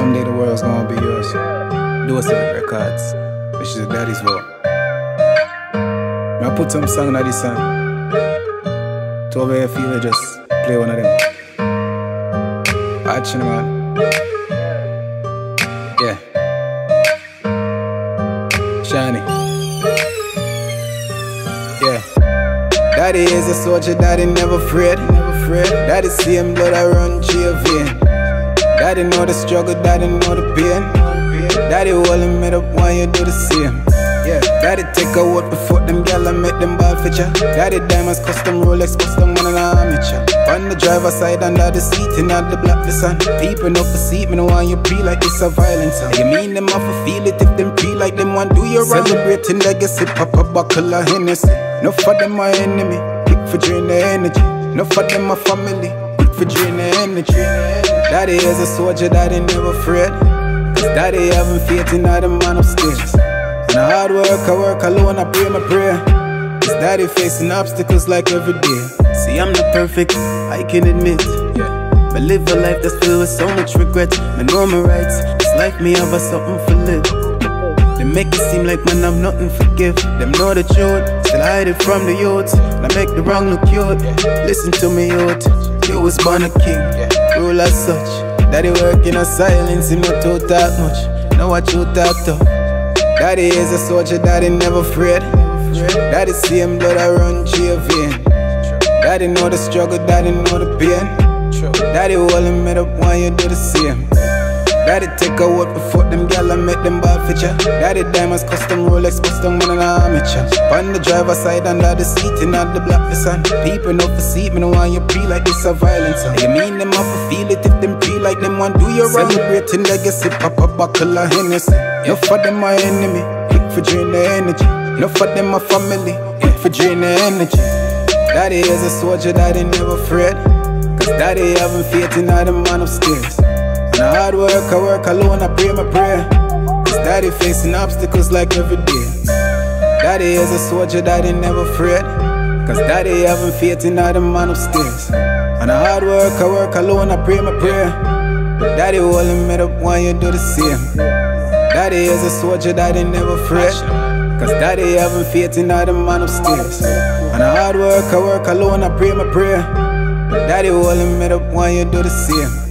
someday the world's gonna be yours. Doseofit records, which is Daddy's Vault. I put some song on this song. To over here feel just play one of them. Action man. Yeah. Shawnie. Yeah. Daddy is a soldier, daddy never afraid, never afraid. Daddy see him blood I run through vein. Daddy know the struggle, daddy know the pain. Daddy holding me up when you do the same. Yeah, daddy take a word before them gal and make them ball feature. Daddy diamonds custom Rolex custom on an amateur. On the driver's side under the seat and the block the sun. Peeping up the seat, me no want you be like it's a violence. You mean them off feel it if them pre like them want do you wrong. Celebrating legacy, pop a buckle of Hennessy. No for them my enemy, pick for drain the energy. No for them my family, pick for drain the energy. Daddy is a soldier, daddy never afraid. Cause daddy having faith in all the man upstairs. And I hard work, I work alone, I pray my prayer. Cause daddy facing obstacles like every day. See, I'm not perfect, I can admit. But live a life that's filled with so much regret. I know my rights, this life me have a something for live. They make it seem like man I've nothing to give. Them know the truth, still hide it from the youth. And I make the wrong look cute. Listen to me, youth. You was born a king rule as such. Daddy work in a silence, him not to talk much. Know what you talk to. Daddy is a soldier, daddy never afraid. Daddy see him blood I run through your. Daddy know the struggle, daddy know the pain. Daddy holding me up when you do the same. Daddy take a word before them gal make them ball feature. Daddy diamonds custom Rolex custom man and amateur. On the driver's side under the seat and not the block the sun. Peeping off the seat, me no want you pre like this a violence. You mean them a feel it if them pre like them want do you wrong. Celebrating legacy, pop a buckle of Hennessy. No for them my enemy, quick for drain the energy. No for them my family, quick for drain the energy. Daddy is a soldier, daddy never afraid. Cause daddy having faith in all the man upstairs. And hard work, I work alone, I pray my prayer. Cause daddy facing obstacles like every day. Daddy is a soldier, daddy never afraid. Cause daddy having faith in all the man upstairs. And hard work, I work alone, I pray my prayer. But daddy holding me up when you do the same. Daddy is a soldier, daddy never afraid. Cause daddy having faith in all the man upstairs. And hard work, I work alone, I pray my prayer. But daddy holding me up when you do the same.